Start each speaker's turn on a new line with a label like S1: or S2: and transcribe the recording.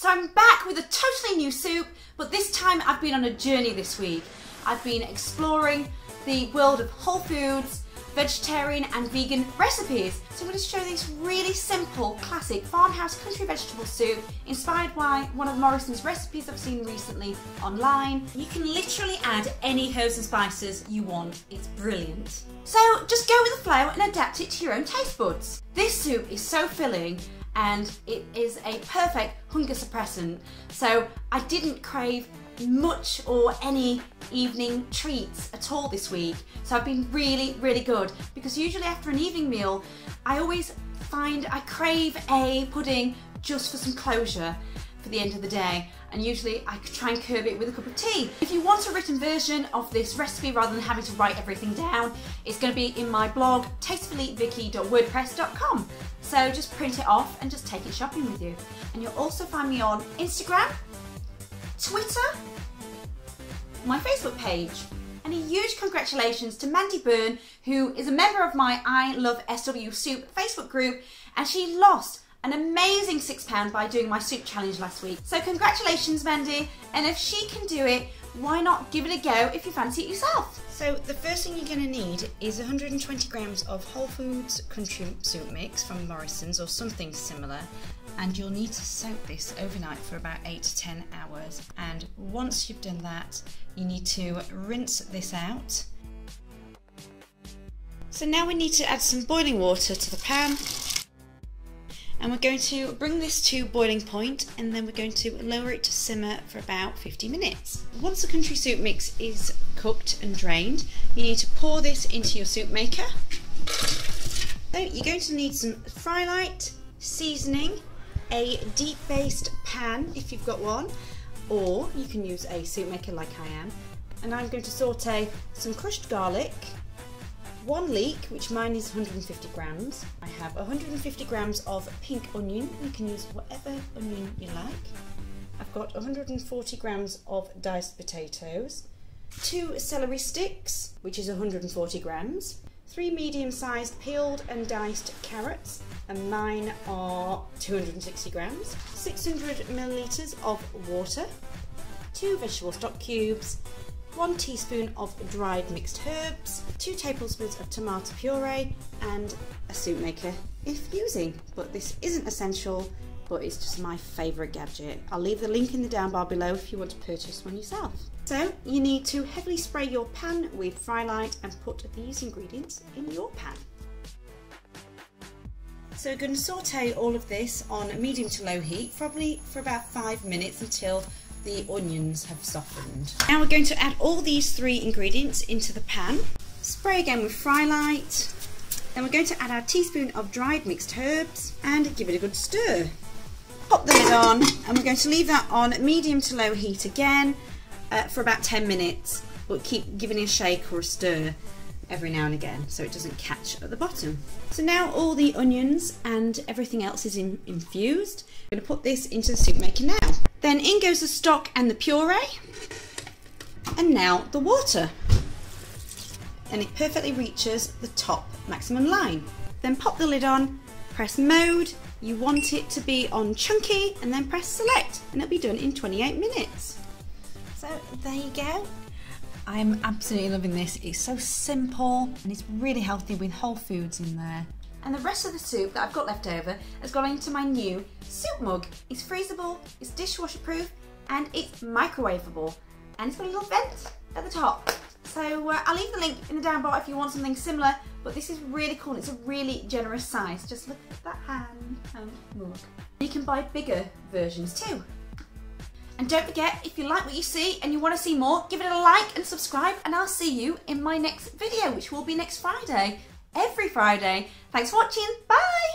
S1: So I'm back with a totally new soup, but this time I've been on a journey this week. I've been exploring the world of whole foods, vegetarian and vegan recipes. So I'm going to show this really simple, classic farmhouse country vegetable soup inspired by one of Morrison's recipes I've seen recently online. You can literally add any herbs and spices you want. It's brilliant. So just go with the flow and adapt it to your own taste buds. This soup is so filling and it is a perfect hunger suppressant. So I didn't crave much or any evening treats at all this week. So I've been really, really good because usually after an evening meal, I always find I crave a pudding just for some closure for the end of the day and usually I try and curb it with a cup of tea. If you want a written version of this recipe rather than having to write everything down, it's going to be in my blog tastefullyvikkie.wordpress.com. So just print it off and just take it shopping with you. And you'll also find me on Instagram, Twitter, my Facebook page. And a huge congratulations to Mandy Byrne, who is a member of my I Love SW Soup Facebook group, and she lost an amazing six pound by doing my soup challenge last week. So congratulations, Mandy. And if she can do it, why not give it a go if you fancy it yourself? So the first thing you're going to need is 120 grams of Whole Foods Country Soup Mix from Morrison's or something similar. And you'll need to soak this overnight for about 8 to 10 hours. And once you've done that, you need to rinse this out. So now we need to add some boiling water to the pan and we're going to bring this to boiling point and then we're going to lower it to simmer for about 50 minutes. Once the country soup mix is cooked and drained, you need to pour this into your soup maker. So you're going to need some Frylight, seasoning, a deep based pan if you've got one, or you can use a soup maker like I am. And I'm going to saute some crushed garlic, one leek, which mine is 150 grams. I have 150 grams of pink onion. You can use whatever onion you like. I've got 140 grams of diced potatoes, two celery sticks, which is 140 grams, three medium-sized peeled and diced carrots, and mine are 260 grams, 600 milliliters of water, two vegetable stock cubes, 1 teaspoon of dried mixed herbs, 2 tablespoons of tomato puree and a soup maker if using. But this isn't essential, but it's just my favourite gadget. I'll leave the link in the down bar below if you want to purchase one yourself. So you need to heavily spray your pan with fry light and put these ingredients in your pan. So we're going to saute all of this on medium to low heat, probably for about five minutes until the onions have softened. Now we're going to add all these three ingredients into the pan. Spray again with fry light. Then we're going to add our teaspoon of dried mixed herbs and give it a good stir. Pop the lid on and we're going to leave that on medium to low heat again uh, for about 10 minutes but keep giving it a shake or a stir every now and again so it doesn't catch at the bottom. So now all the onions and everything else is in, infused. I'm going to put this into the soup maker now. Then in goes the stock and the puree. And now the water. And it perfectly reaches the top maximum line. Then pop the lid on, press mode. You want it to be on chunky and then press select and it'll be done in 28 minutes. So there you go. I'm absolutely loving this. It's so simple and it's really healthy with whole foods in there. And the rest of the soup that I've got left over has gone into my new soup mug. It's freezable, it's dishwasher proof, and it's microwavable. And it's got a little vent at the top. So uh, I'll leave the link in the down bar if you want something similar, but this is really cool. It's a really generous size. Just look at that hand and mug. You can buy bigger versions too. And don't forget, if you like what you see and you want to see more, give it a like and subscribe, and I'll see you in my next video, which will be next Friday every Friday. Thanks for watching. Bye!